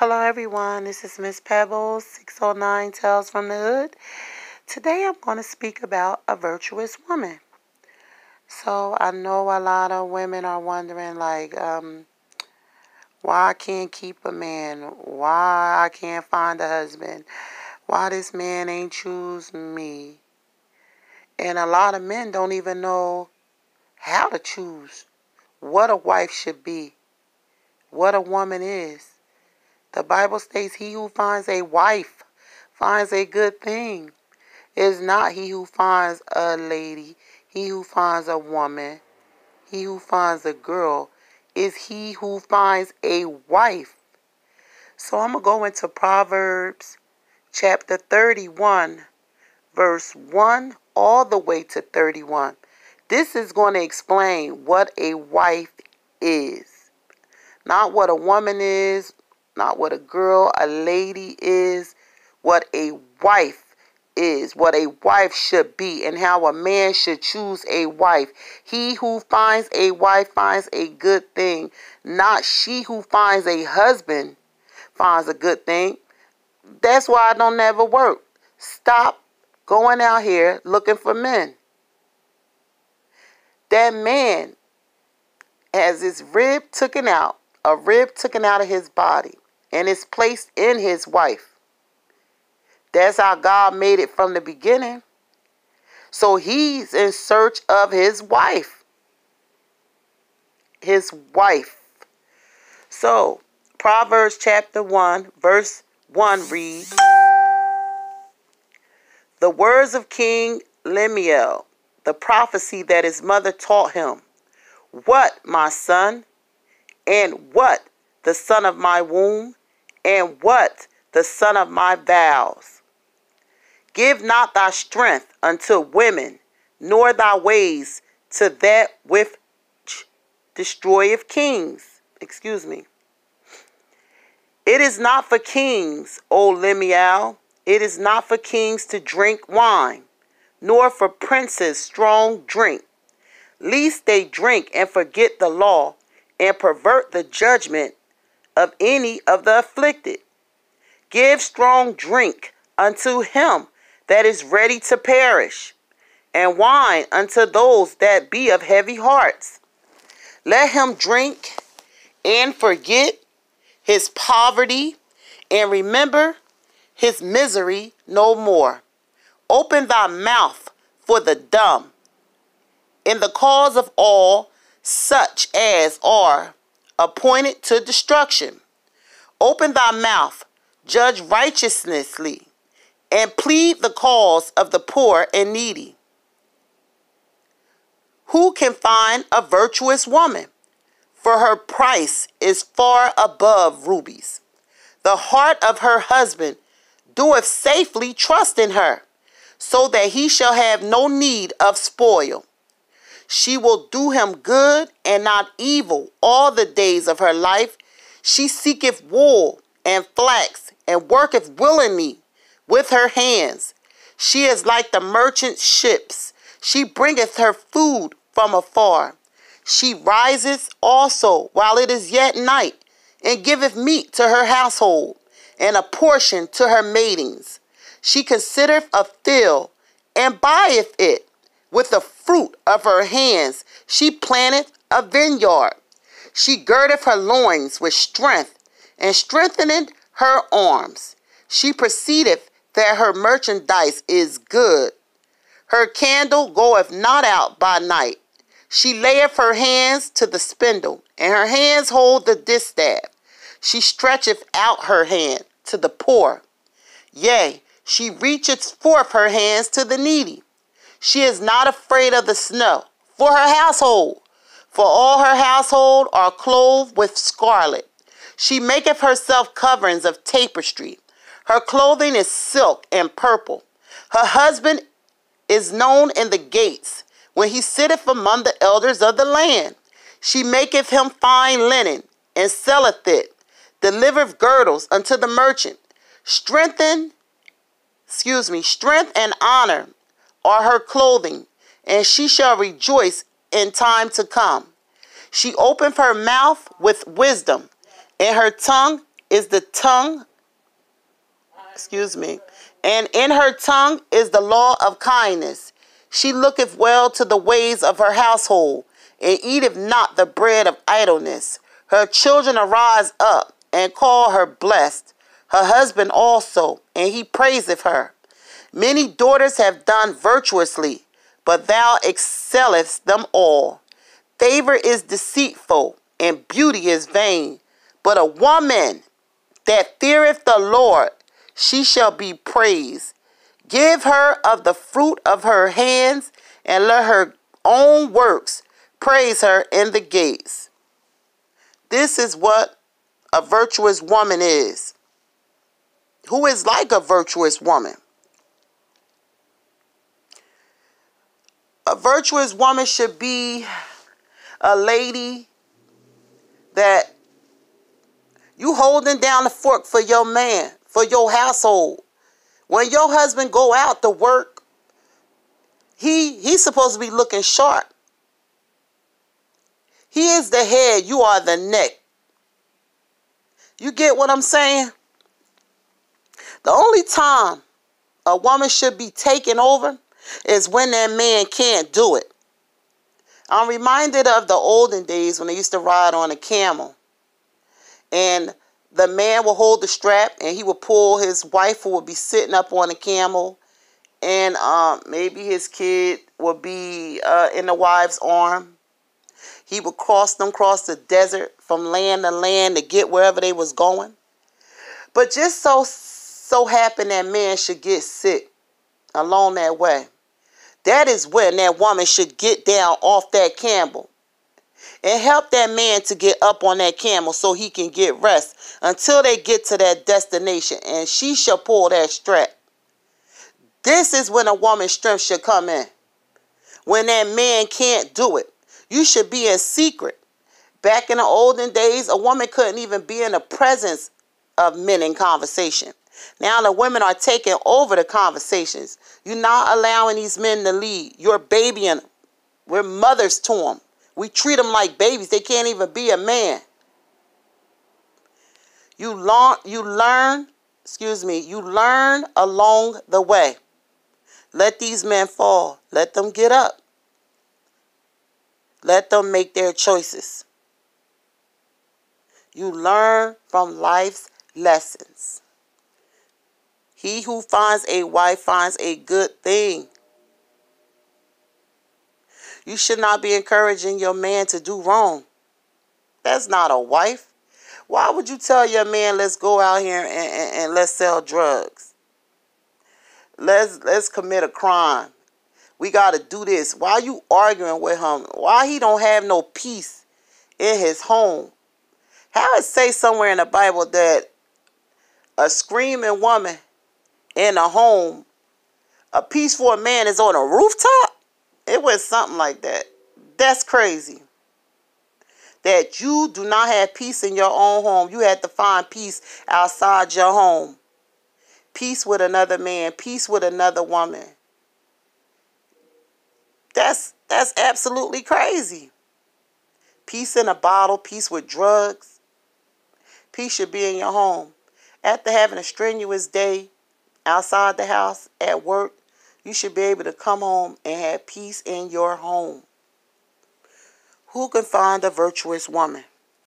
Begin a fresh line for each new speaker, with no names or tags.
Hello, everyone. This is Miss Pebbles, 609 Tales from the Hood. Today I'm going to speak about a virtuous woman. So I know a lot of women are wondering, like, um, why I can't keep a man, why I can't find a husband, why this man ain't choose me. And a lot of men don't even know how to choose what a wife should be, what a woman is. The Bible states, He who finds a wife finds a good thing. It is not he who finds a lady, he who finds a woman, he who finds a girl, is he who finds a wife. So I'm going to go into Proverbs chapter 31, verse 1 all the way to 31. This is going to explain what a wife is. Not what a woman is, not what a girl, a lady is, what a wife is, what a wife should be, and how a man should choose a wife. He who finds a wife finds a good thing, not she who finds a husband finds a good thing. That's why I don't never work. Stop going out here looking for men. That man has his rib taken out, a rib taken out of his body and is placed in his wife. That's how God made it from the beginning. So he's in search of his wife. His wife. So, Proverbs chapter 1, verse 1 reads The words of King Lemuel, the prophecy that his mother taught him. What, my son? And what, the son of my womb? And what the son of my vows. Give not thy strength unto women, nor thy ways to that which destroyeth kings. Excuse me. It is not for kings, O Lemuel, it is not for kings to drink wine, nor for princes strong drink, lest they drink and forget the law and pervert the judgment of any of the afflicted. Give strong drink unto him that is ready to perish, and wine unto those that be of heavy hearts. Let him drink and forget his poverty, and remember his misery no more. Open thy mouth for the dumb, in the cause of all such as are appointed to destruction. Open thy mouth, judge righteously, and plead the cause of the poor and needy. Who can find a virtuous woman? For her price is far above rubies. The heart of her husband doeth safely trust in her, so that he shall have no need of spoil. She will do him good and not evil all the days of her life. She seeketh wool and flax and worketh willingly with her hands. She is like the merchant ships. She bringeth her food from afar. She riseth also while it is yet night, and giveth meat to her household, and a portion to her maidens. She considereth a field, and buyeth it with the fruit of her hands, she planteth a vineyard. She girdeth her loins with strength, and strengtheneth her arms. She perceiveth that her merchandise is good. Her candle goeth not out by night. She layeth her hands to the spindle, and her hands hold the distaff. She stretcheth out her hand to the poor. Yea, she reacheth forth her hands to the needy. She is not afraid of the snow for her household, for all her household are clothed with scarlet. She maketh herself coverings of tapestry. Her clothing is silk and purple. Her husband is known in the gates when he sitteth among the elders of the land. She maketh him fine linen and selleth it, delivereth girdles unto the merchant. Strengthen, excuse me, strength and honor are her clothing, and she shall rejoice in time to come. She opened her mouth with wisdom, and her tongue is the tongue, excuse me, and in her tongue is the law of kindness. She looketh well to the ways of her household, and eateth not the bread of idleness. Her children arise up and call her blessed, her husband also, and he praiseth her. Many daughters have done virtuously, but thou excellest them all. Favor is deceitful, and beauty is vain. But a woman that feareth the Lord, she shall be praised. Give her of the fruit of her hands, and let her own works praise her in the gates. This is what a virtuous woman is. Who is like a virtuous woman? A virtuous woman should be a lady that you holding down the fork for your man, for your household. When your husband go out to work, he he's supposed to be looking sharp. He is the head, you are the neck. You get what I'm saying? The only time a woman should be taken over is when that man can't do it. I'm reminded of the olden days when they used to ride on a camel. And the man will hold the strap and he would pull his wife who would be sitting up on the camel. And um, maybe his kid would be uh, in the wife's arm. He would cross them across the desert from land to land to get wherever they was going. But just so so happened that man should get sick along that way. That is when that woman should get down off that camel and help that man to get up on that camel so he can get rest until they get to that destination and she shall pull that strap. This is when a woman's strength should come in. When that man can't do it, you should be in secret. Back in the olden days, a woman couldn't even be in the presence of men in conversation. Now the women are taking over the conversations. You're not allowing these men to lead. You're babying them. We're mothers to them. We treat them like babies. They can't even be a man. You learn, you learn, excuse me, you learn along the way. Let these men fall. Let them get up. Let them make their choices. You learn from life's lessons. He who finds a wife finds a good thing. You should not be encouraging your man to do wrong. That's not a wife. Why would you tell your man, let's go out here and, and, and let's sell drugs? Let's let's commit a crime. We got to do this. Why you arguing with him? Why he don't have no peace in his home? How it say somewhere in the Bible that a screaming woman in a home, a peaceful man is on a rooftop? It was something like that. That's crazy. That you do not have peace in your own home. You had to find peace outside your home. Peace with another man, peace with another woman. That's that's absolutely crazy. Peace in a bottle, peace with drugs. Peace should be in your home. After having a strenuous day, outside the house, at work, you should be able to come home and have peace in your home. Who can find a virtuous woman?